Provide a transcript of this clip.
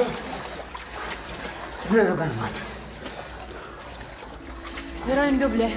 Good. Не, не, не. Героям дубля.